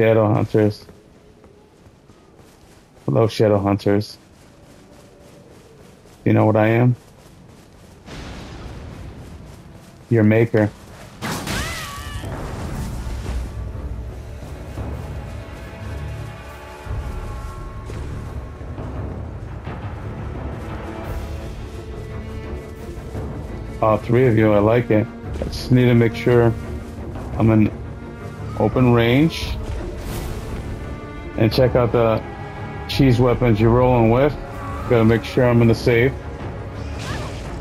Shadow Hunters. Hello, Shadow Hunters. You know what I am? Your maker. All three of you, I like it. I just need to make sure I'm in open range. And check out the cheese weapons you're rolling with. Gotta make sure I'm in the safe.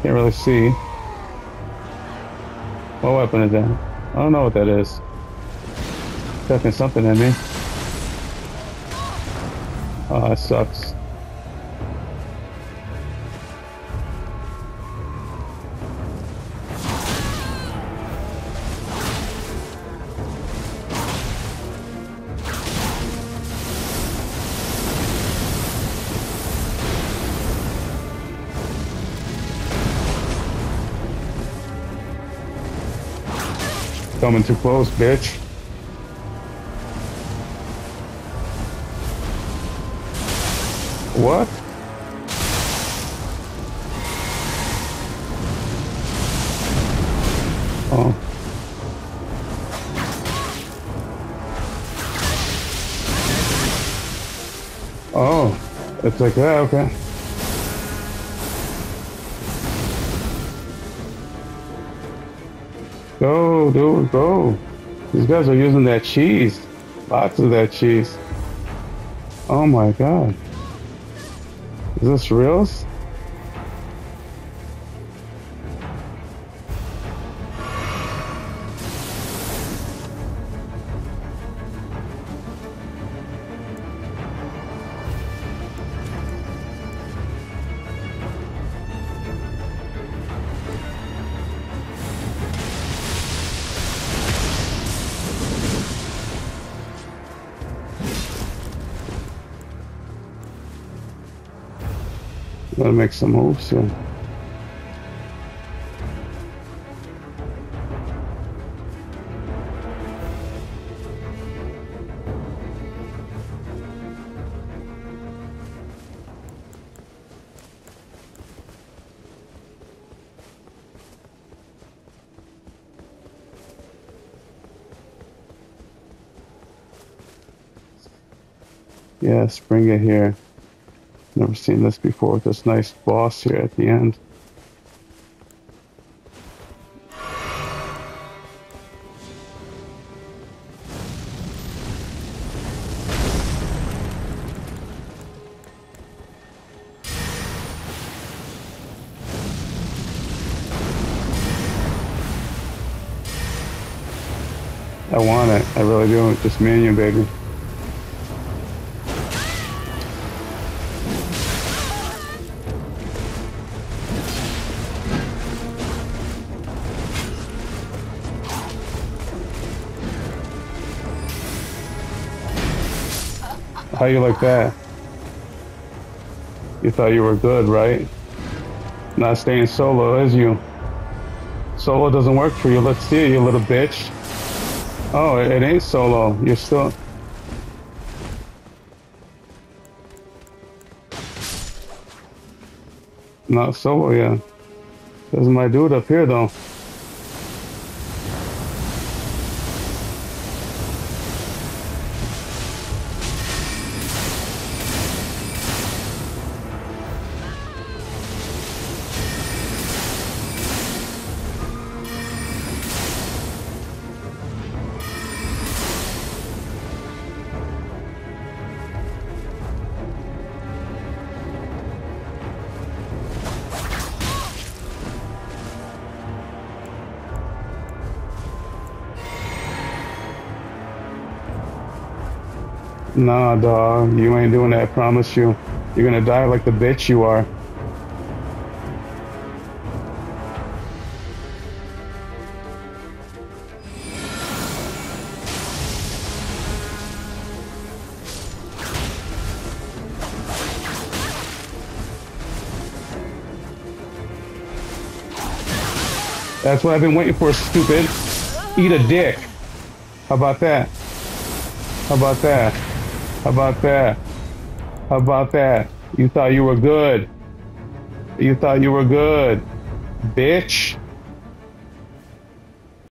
Can't really see. What weapon is that? I don't know what that is. Tucking something at me. Oh, ah, that sucks. Coming too close, bitch. What? Oh. Oh, it's like that, okay. Go, dude, go. These guys are using that cheese. Lots of that cheese. Oh my god. Is this real? Gotta make some moves. Yes, bring it here. Never seen this before with this nice boss here at the end. I want it. I really do. Just you, baby. How you like that? You thought you were good, right? Not staying solo, is you? Solo doesn't work for you. Let's see, you little bitch. Oh, it, ain't solo. You're still... Not solo, yeah. There's my dude up here, though. Nah, dog, you ain't doing that, I promise you. You're gonna die like the bitch you are. That's what I've been waiting for, stupid. Eat a dick. How about that? How about that? How about that? How about that? You thought you were good. You thought you were good. Bitch.